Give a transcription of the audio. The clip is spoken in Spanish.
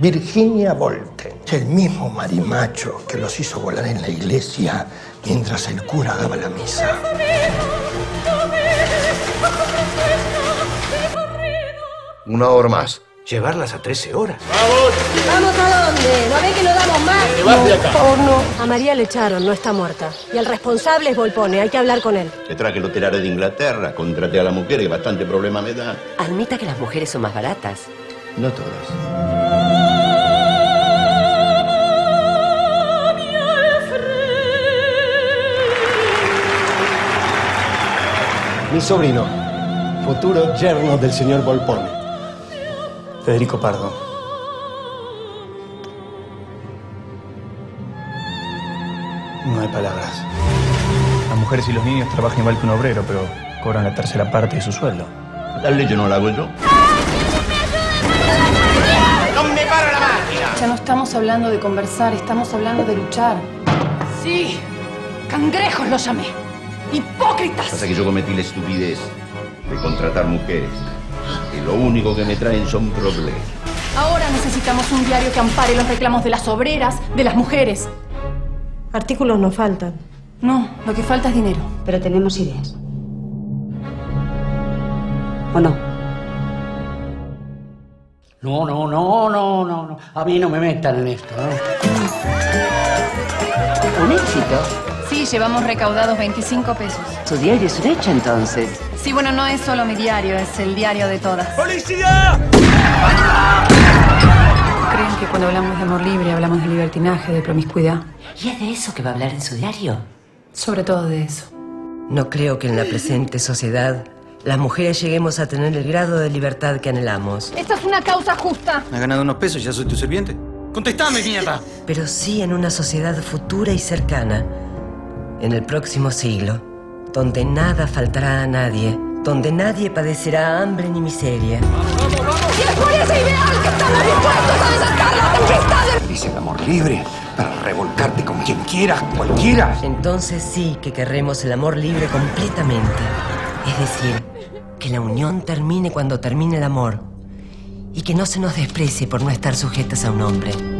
Virginia Volten, el mismo marimacho que los hizo volar en la iglesia mientras el cura daba la misa. Una hora más. Llevarlas a 13 horas. ¿Vamos a dónde? ¿No ven que no damos más? vas de acá. Oh, no. A María le echaron, no está muerta. Y el responsable es Volpone, hay que hablar con él. Te traje los telares de Inglaterra, contraté a la mujer que bastante problema me da. Admita que las mujeres son más baratas. No todas. Mi sobrino, futuro yerno del señor Volpone, Federico Pardo. No hay palabras. Las mujeres y los niños trabajan igual que un obrero, pero cobran la tercera parte de su sueldo. La leche no la hago yo. Ya no estamos hablando de conversar, estamos hablando de luchar. Sí, cangrejos los llamé. Hipócritas. Pasa que yo cometí la estupidez de contratar mujeres. Y lo único que me traen son problemas. Ahora necesitamos un diario que ampare los reclamos de las obreras, de las mujeres. Artículos no faltan. No, lo que falta es dinero. Pero tenemos ideas. ¿O no? No, no, no, no, no, no. A mí no me metan en esto, ¿no? ¿Un éxito? Sí, llevamos recaudados 25 pesos. Su diario es un hecho entonces. Sí, bueno, no es solo mi diario, es el diario de todas. ¡Policía! ¿Creen que cuando hablamos de amor libre hablamos de libertinaje, de promiscuidad? ¿Y es de eso que va a hablar en su diario? Sobre todo de eso. No creo que en la presente sociedad las mujeres lleguemos a tener el grado de libertad que anhelamos. Esta es una causa justa. ¿Me has ganado unos pesos y ya soy tu sirviente? ¡Contestame, mierda! Pero sí en una sociedad futura y cercana. En el próximo siglo. Donde nada faltará a nadie. Donde nadie padecerá hambre ni miseria. Y es por ese ideal que estamos dispuestos a desatar la tempestad del... Dice el amor libre para revolcarte con quien quieras, cualquiera. Entonces sí que querremos el amor libre completamente. Es decir, que la unión termine cuando termine el amor. Y que no se nos desprecie por no estar sujetas a un hombre.